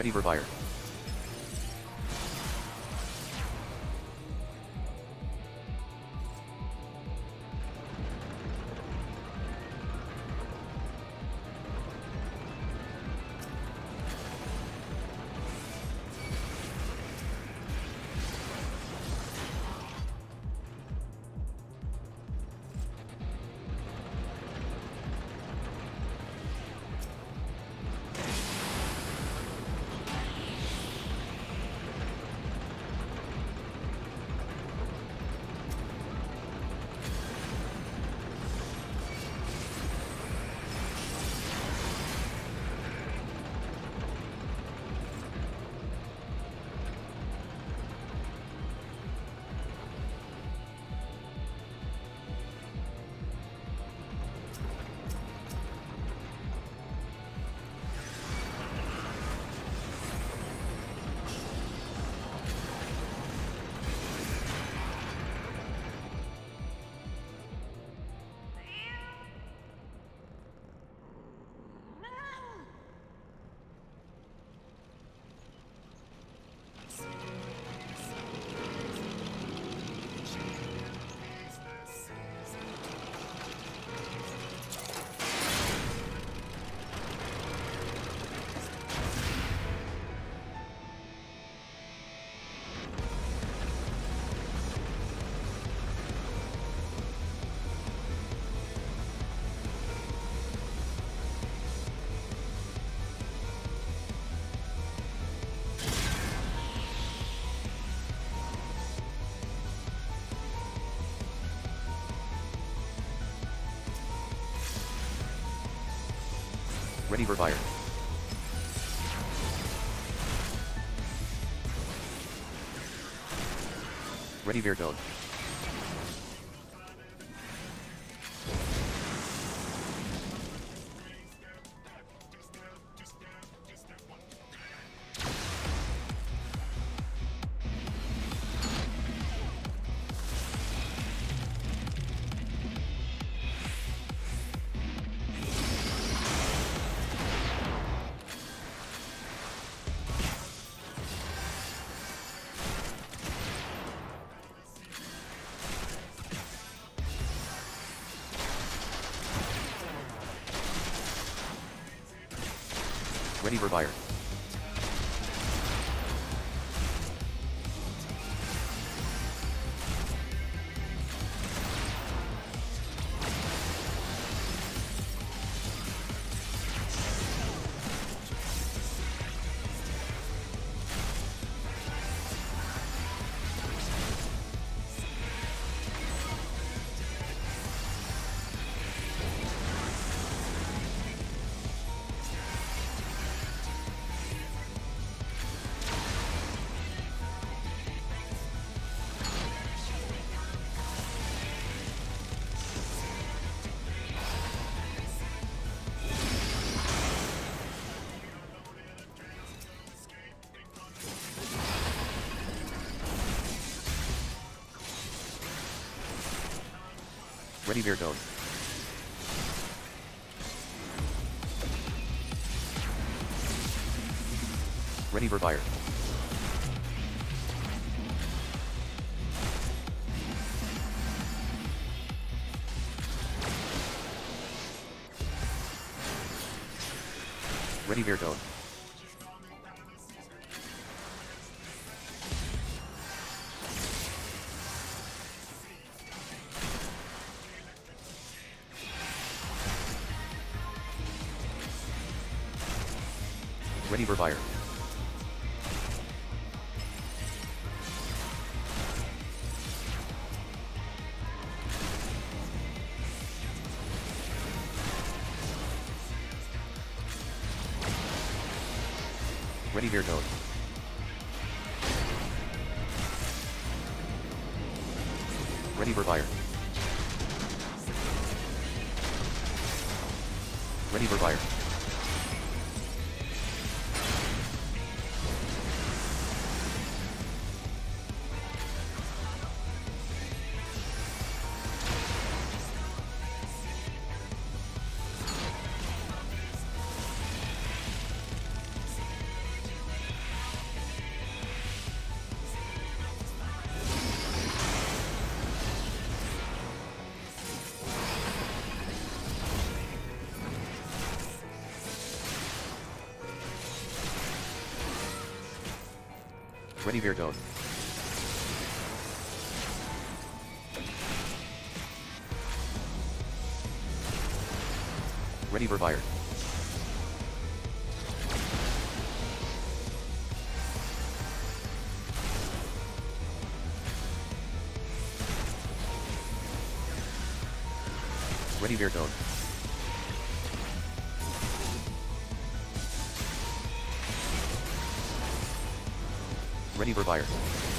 Ready Verfire. Ready Verfire. Ready Verstone. Ready Verfire. Ready Verstone. Ready Verfire. Ready Verstone. Ready Ready Verstone. Ready Verfire. Ready for Ready Verstone. Ready Verfire. Ready Verstone. Ready Verfire.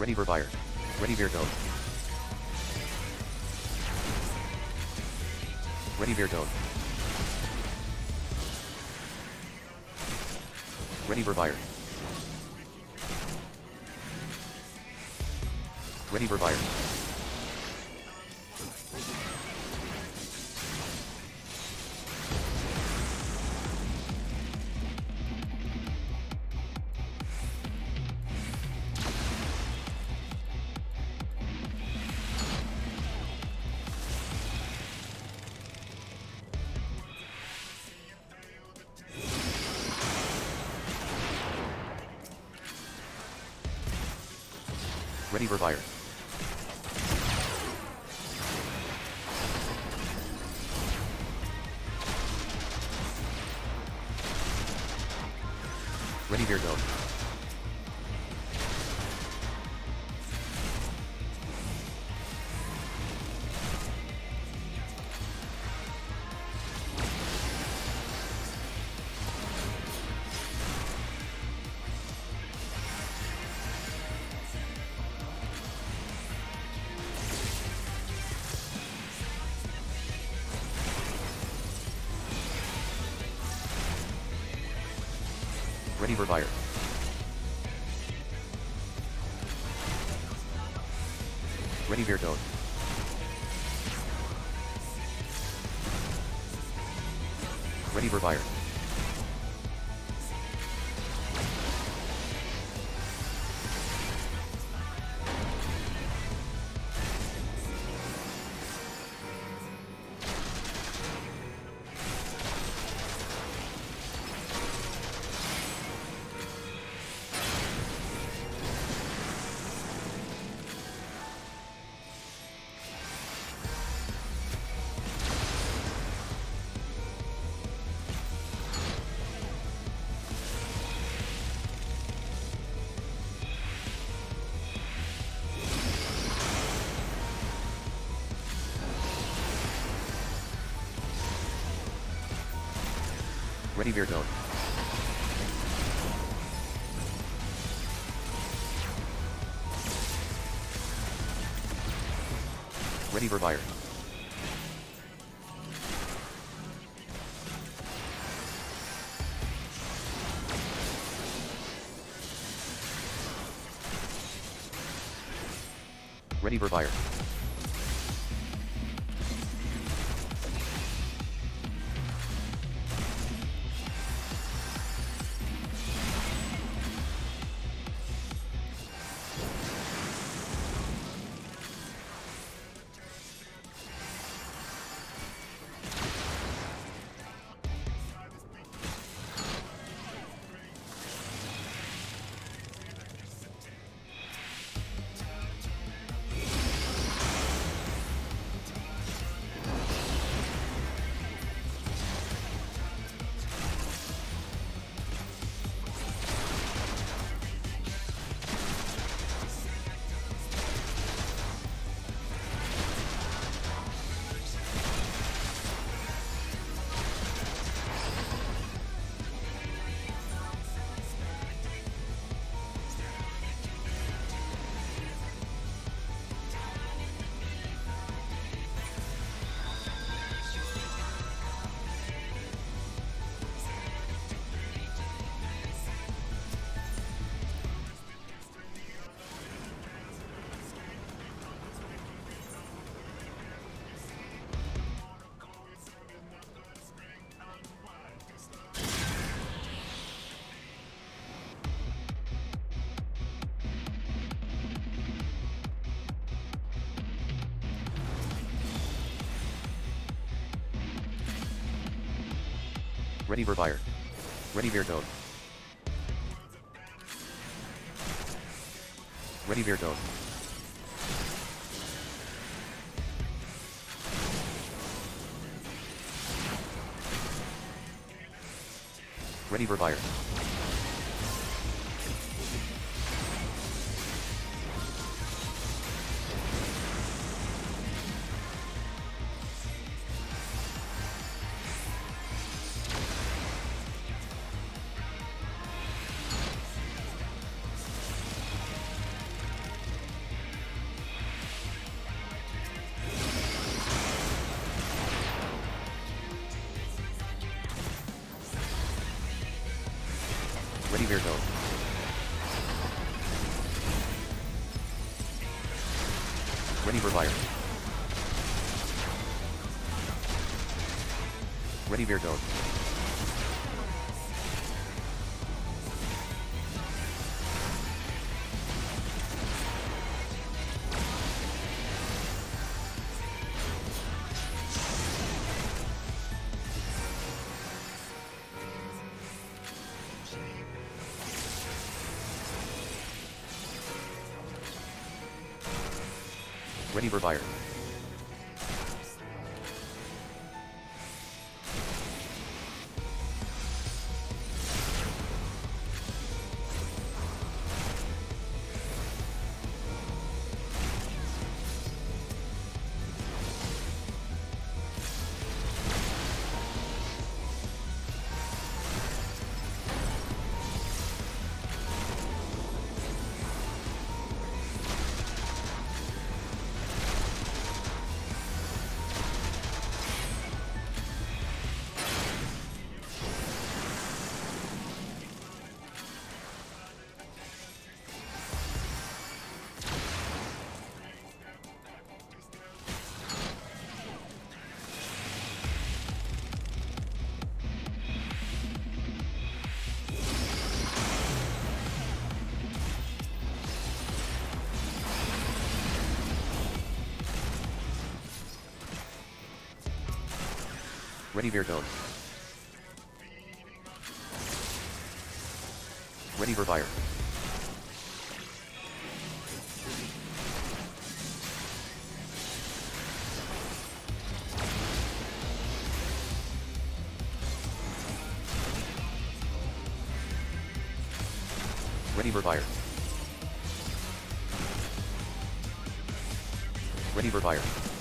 Ready Verfire. Ready Verstone. Ready Verstone. Ready Verfire. Ready Verfire. Ready Verfire. Ready Verfire. Ready Verstone. Ready Verfire. Ready Verstone. Ready Verfire. Ready Verfire. Ready Verfire. Ready Verstone. Ready Verstone. Ready Verfire. Ready Verstone. Ready Verfire. Ready Verstone. Ready Verfire. Ready Verstone. Ready Verfire. Ready Verfire. Ready Verfire.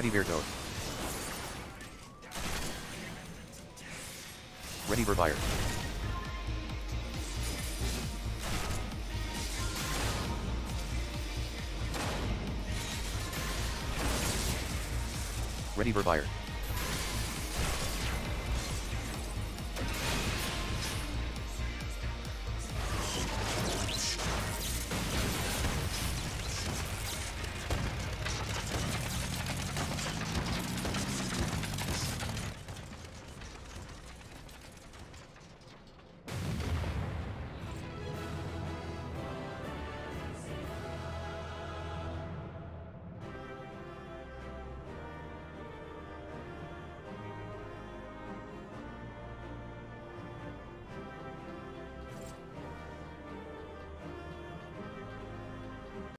Ready Verstone. Ready fire. Ready Verfire.